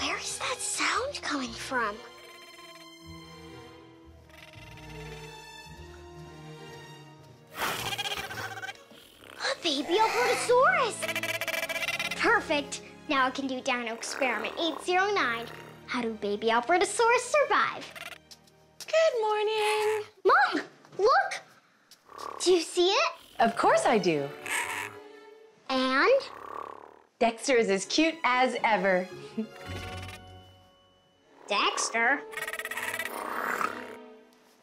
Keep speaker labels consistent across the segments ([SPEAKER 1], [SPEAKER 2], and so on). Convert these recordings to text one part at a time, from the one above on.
[SPEAKER 1] Where is that sound coming from? A baby Albertosaurus! Perfect. Now I can do Dino Experiment 809. How do baby Albertosaurus survive?
[SPEAKER 2] Good morning.
[SPEAKER 1] Mom, look! Do you see it?
[SPEAKER 2] Of course I do.
[SPEAKER 1] And?
[SPEAKER 2] Dexter is as cute as ever.
[SPEAKER 1] Dexter?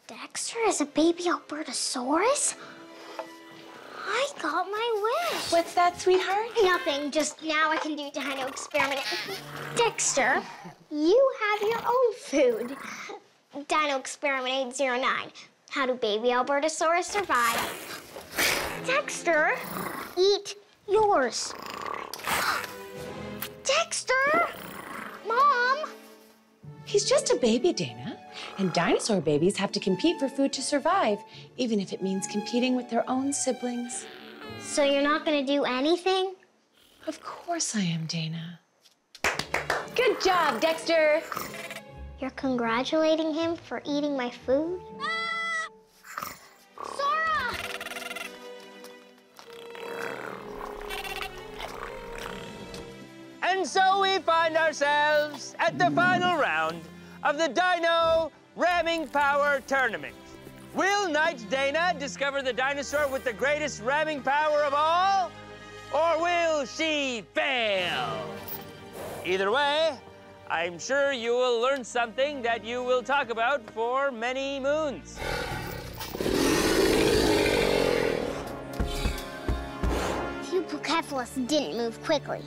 [SPEAKER 1] Dexter is a baby Albertosaurus? I got my wish.
[SPEAKER 2] What's that, sweetheart?
[SPEAKER 1] Nothing, just now I can do Dino Experiment. Dexter, you have your own food. Dino Experiment 809. How do baby Albertosaurus survive? Dexter, eat yours. Dexter! Mom!
[SPEAKER 2] He's just a baby, Dana. And dinosaur babies have to compete for food to survive, even if it means competing with their own siblings.
[SPEAKER 1] So you're not gonna do anything?
[SPEAKER 2] Of course I am, Dana. Good job, Dexter.
[SPEAKER 1] You're congratulating him for eating my food?
[SPEAKER 3] And so we find ourselves at the final round of the Dino Ramming Power Tournament. Will Knight Dana discover the dinosaur with the greatest ramming power of all? Or will she fail? Either way, I'm sure you will learn something that you will talk about for many moons.
[SPEAKER 1] Euoplocephalus didn't move quickly,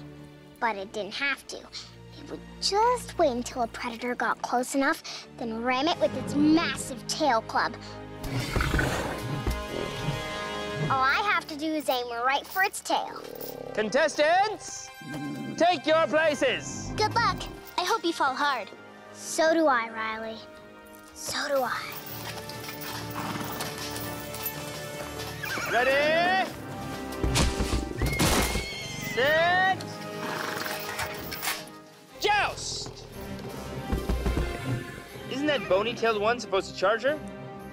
[SPEAKER 1] but it didn't have to. It would just wait until a predator got close enough, then ram it with its massive tail club. All I have to do is aim right for its tail.
[SPEAKER 3] Contestants, take your places.
[SPEAKER 1] Good luck. I hope you fall hard. So do I, Riley. So do I.
[SPEAKER 3] Ready? Set. That bony-tailed one supposed to charge her?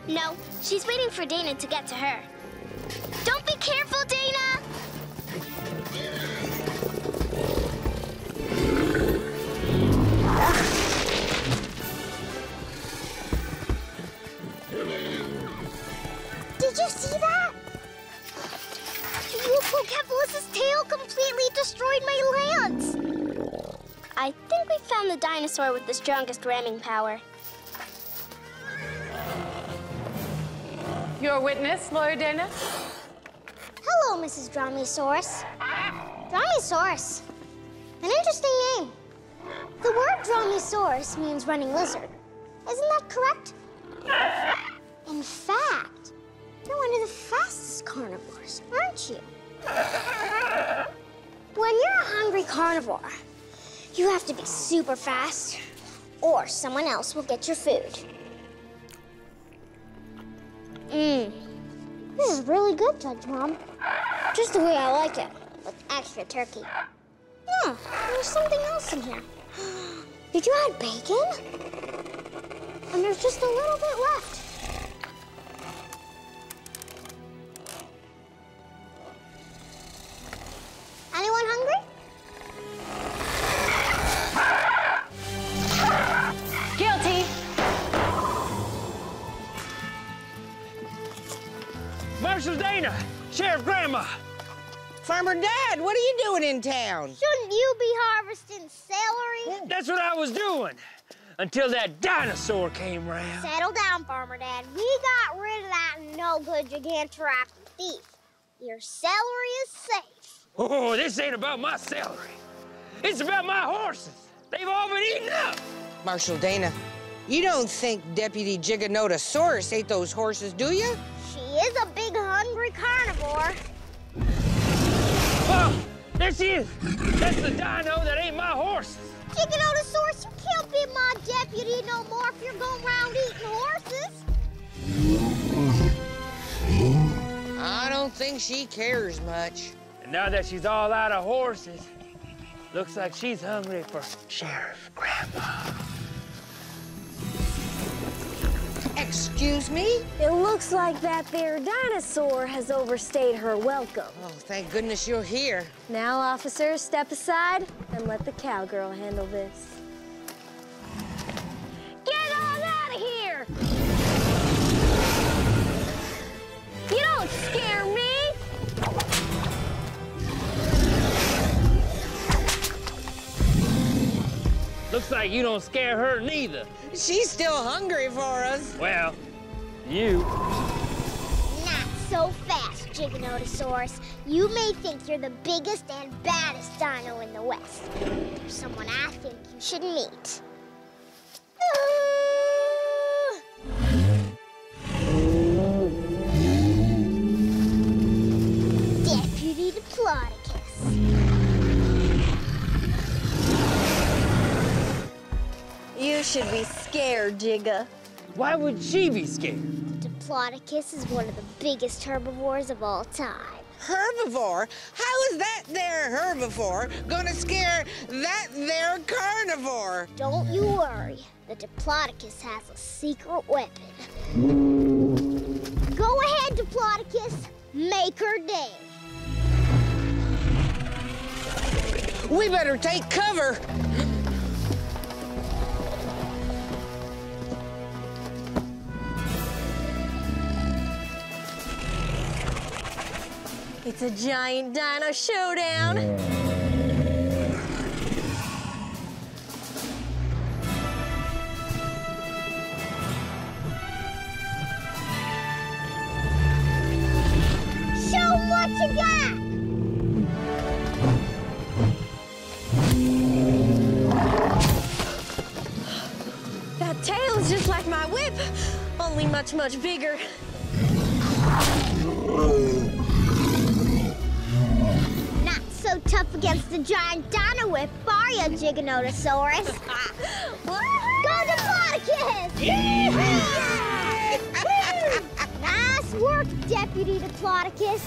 [SPEAKER 1] No, she's waiting for Dana to get to her. Don't be careful, Dana! Did you see that? Euoplocephalus's tail completely destroyed my lance. I think we found the dinosaur with the strongest ramming power.
[SPEAKER 2] Your witness, Lawyer Dana?
[SPEAKER 1] Hello, Mrs. Dromaeosaurus. Dromaeosaurus. An interesting name. The word Dromaeosaurus means running lizard. Isn't that correct? In fact, you're one of the fastest carnivores, aren't you? When you're a hungry carnivore, you have to be super fast, or someone else will get your food. Mmm. This is really good, Judge Mom. Just the way I like it, with extra turkey. Yeah, there's something else in here. Did you add bacon? And there's just a little bit left.
[SPEAKER 3] Marshal Dana, Sheriff Grandma.
[SPEAKER 4] Farmer Dad, what are you doing in town?
[SPEAKER 1] Shouldn't you be harvesting celery?
[SPEAKER 3] That's what I was doing until that dinosaur came round.
[SPEAKER 1] Settle down, Farmer Dad. We got rid of that no-good gigantoraptor thief. Your celery is safe.
[SPEAKER 3] Oh, this ain't about my celery. It's about my horses. They've all been eaten up.
[SPEAKER 4] Marshal Dana, you don't think Deputy Giganotosaurus ate those horses, do you?
[SPEAKER 1] She is a big, hungry carnivore.
[SPEAKER 3] Oh, there she is. That's the dino that ate my horses.
[SPEAKER 1] Giganotosaurus, you can't be my deputy no more if you're going around eating horses.
[SPEAKER 4] I don't think she cares much.
[SPEAKER 3] And now that she's all out of horses, Looks like she's hungry for Sheriff Grandpa.
[SPEAKER 4] Excuse me?
[SPEAKER 5] It looks like that there dinosaur has overstayed her welcome.
[SPEAKER 4] Oh, thank goodness you're here.
[SPEAKER 5] Now, officers, step aside and let the cowgirl handle this. Get on out of here! You don't scare
[SPEAKER 3] Looks like you don't scare her neither.
[SPEAKER 4] She's still hungry for us.
[SPEAKER 3] Well, you.
[SPEAKER 1] Not so fast, Giganotosaurus. You may think you're the biggest and baddest dino in the West. There's someone I think you should meet.
[SPEAKER 5] Should be scared, Jigga.
[SPEAKER 3] Why would she be scared?
[SPEAKER 1] Diplodocus is one of the biggest herbivores of all time.
[SPEAKER 4] Herbivore? How is that there herbivore gonna scare that there carnivore?
[SPEAKER 1] Don't you worry. The Diplodocus has a secret weapon. Go ahead, Diplodocus. Make her day.
[SPEAKER 4] We better take cover.
[SPEAKER 5] It's a giant dino showdown.
[SPEAKER 1] Show 'em what you got.
[SPEAKER 5] That tail's just like my whip, only much, much bigger.
[SPEAKER 1] Against the giant dino whip, are ya, Giganotosaurus? Go, Diplodocus! nice work, Deputy Diplodocus.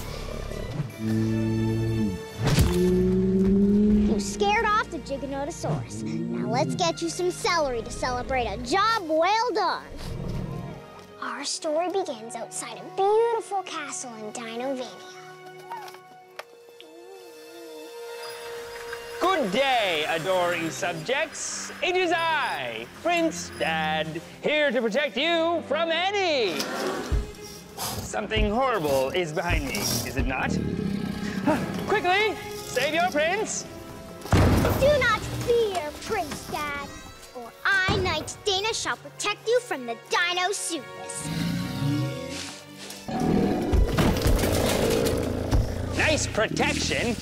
[SPEAKER 1] You scared off the Giganotosaurus. Now let's get you some celery to celebrate a job well done. Our story begins outside a beautiful castle in Dinovania.
[SPEAKER 3] Good day, adoring subjects. It is I, Prince Dad, here to protect you from any. Something horrible is behind me, is it not? Quickly, save your prince.
[SPEAKER 1] Do not fear, Prince Dad, for I, Knight Dana, shall protect you from the Deinosuchus.
[SPEAKER 3] Nice protection.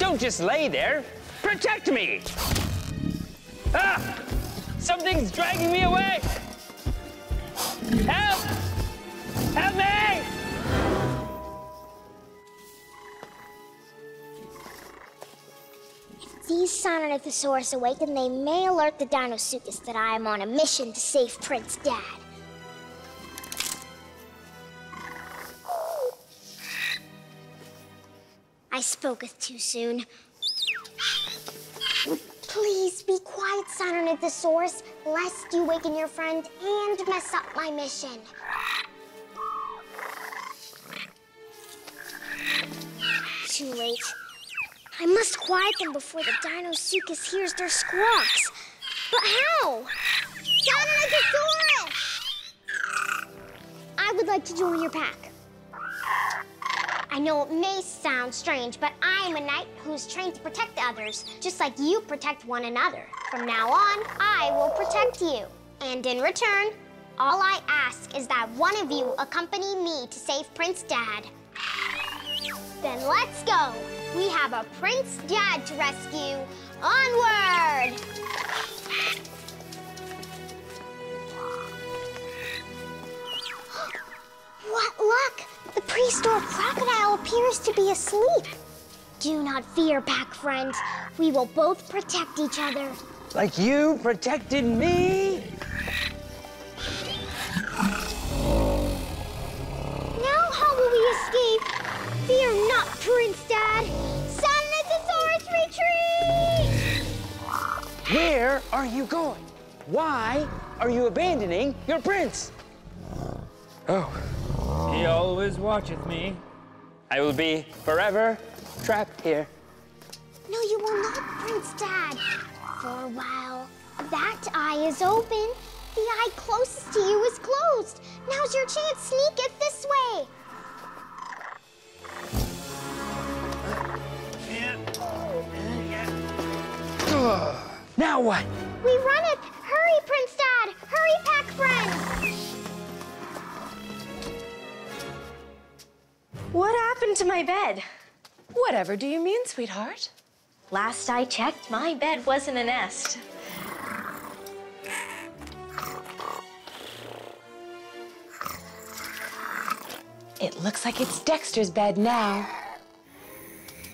[SPEAKER 3] Don't just lay there. Protect me. Ah! Something's dragging me away. Help! Help me!
[SPEAKER 1] If these Sinornithosaurus awaken, they may alert the Deinosuchus that I am on a mission to save Prince Dad. I spoketh too soon. Please be quiet, Sinornithosaurus, lest you waken your friend and mess up my mission. Too late. I must quiet them before the Deinosuchus hears their squawks. But how? Sinornithosaurus! I would like to join your pack. I know it may sound strange, but I am a knight who's trained to protect others, just like you protect one another. From now on, I will protect you. And in return, all I ask is that one of you accompany me to save Prince Dad. Then let's go. We have a Prince Dad to rescue. Onward! What luck! The prehistoric crocodile appears to be asleep. Do not fear, pack friend. We will both protect each other.
[SPEAKER 3] Like you protected me?
[SPEAKER 1] Now how will we escape? Fear not, Prince Dad. Sinornithosaurus, retreat!
[SPEAKER 3] Where are you going? Why are you abandoning your prince? Oh. He always watcheth me. I will be forever trapped here.
[SPEAKER 1] No, you will not, Prince Dad. For a while, that eye is open. The eye closest to you is closed. Now's your chance. Sneak it this way.
[SPEAKER 3] Now what?
[SPEAKER 1] We run it. Hurry, Prince Dad. Hurry, pack friends.
[SPEAKER 5] What happened to my bed?
[SPEAKER 2] Whatever do you mean, sweetheart?
[SPEAKER 5] Last I checked, my bed wasn't a nest.
[SPEAKER 2] It looks like it's Dexter's bed now.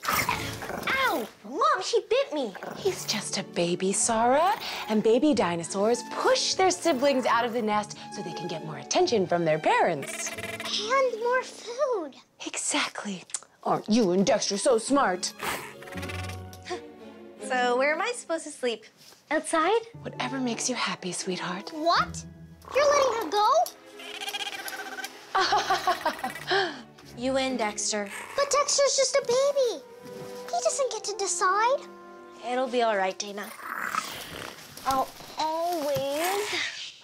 [SPEAKER 5] Ow! Mom, she bit me.
[SPEAKER 2] He's just a baby, Saara. And baby dinosaurs push their siblings out of the nest so they can get more attention from their parents.
[SPEAKER 1] And more food.
[SPEAKER 2] Exactly. Aren't you and Dexter so smart?
[SPEAKER 5] So where am I supposed to sleep? Outside?
[SPEAKER 2] Whatever makes you happy, sweetheart.
[SPEAKER 1] What? You're letting her go?
[SPEAKER 5] You win, Dexter.
[SPEAKER 1] But Dexter's just a baby. He doesn't get to decide.
[SPEAKER 5] It'll be all right, Dana. I'll always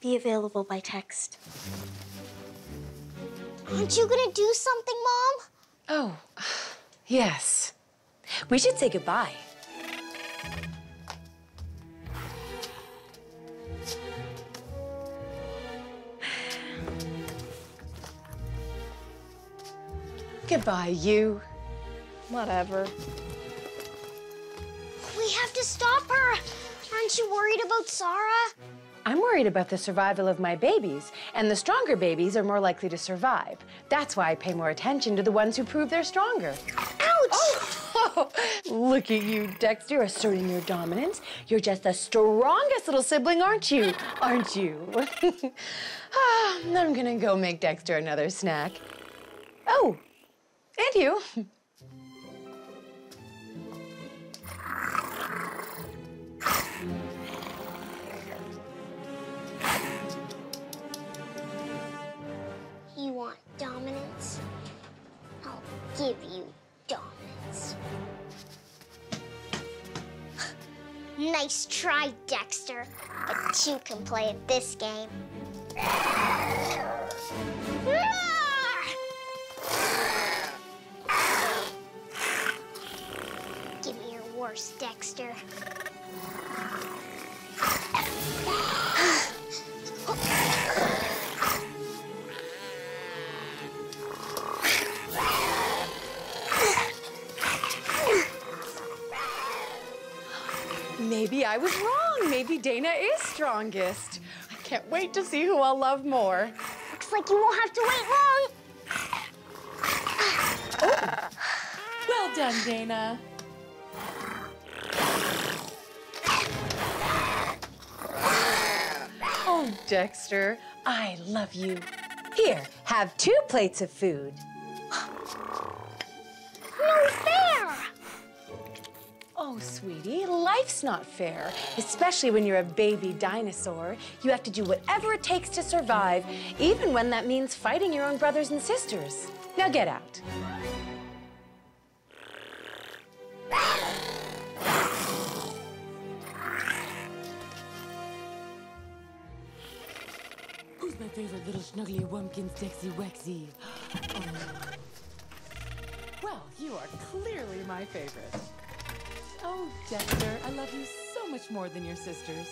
[SPEAKER 5] be available by text.
[SPEAKER 1] Aren't you gonna do something, Mom?
[SPEAKER 2] Oh, yes. We should say goodbye. Goodbye, you.
[SPEAKER 5] Whatever.
[SPEAKER 1] We have to stop her. Aren't you worried about Saara?
[SPEAKER 2] I'm worried about the survival of my babies, and the stronger babies are more likely to survive. That's why I pay more attention to the ones who prove they're stronger.
[SPEAKER 1] Ouch!
[SPEAKER 2] Look at you, Dexter, asserting your dominance. You're just the strongest little sibling, aren't you? Aren't you? Ah, I'm gonna go make Dexter another snack. Oh, and. You
[SPEAKER 1] give you nice try, Dexter. But two can play at this game. Give me your worst, Dexter.
[SPEAKER 2] I was wrong. Maybe Dana is strongest. I can't wait to see who I'll love more.
[SPEAKER 1] Looks like you won't have to wait long.
[SPEAKER 2] Well done, Dana. Oh, Dexter, I love you. Here, have two plates of food. Oh, sweetie, life's not fair, especially when you're a baby dinosaur. You have to do whatever it takes to survive, even when that means fighting your own brothers and sisters. Now get out. Who's my favorite little snuggly wumpkin, sexy waxy? Oh. Well, you are clearly my favorite. Oh, Dexter, I love you so much more than your sisters.